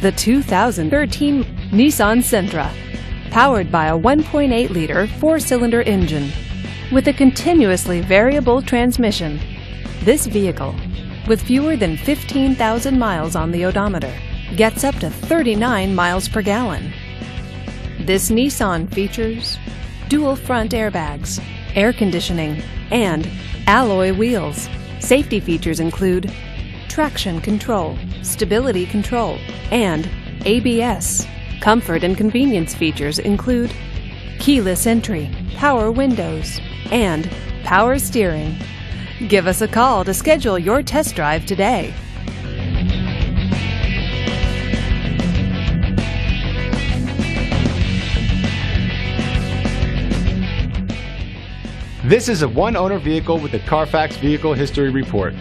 The 2013 Nissan Sentra, powered by a 1.8-liter four-cylinder engine with a continuously variable transmission. This vehicle, with fewer than 15,000 miles on the odometer, gets up to 39 miles per gallon. This Nissan features dual front airbags, air conditioning, and alloy wheels. Safety features include traction control, stability control, and ABS. Comfort and convenience features include keyless entry, power windows, and power steering. Give us a call to schedule your test drive today. This is a one owner vehicle with a Carfax Vehicle History Report.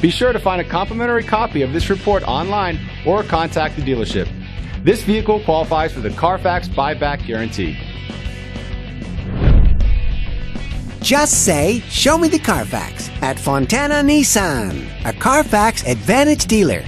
Be sure to find a complimentary copy of this report online or contact the dealership. This vehicle qualifies for the Carfax buyback guarantee. Just say, Show me the Carfax at Fontana Nissan, a Carfax Advantage dealer.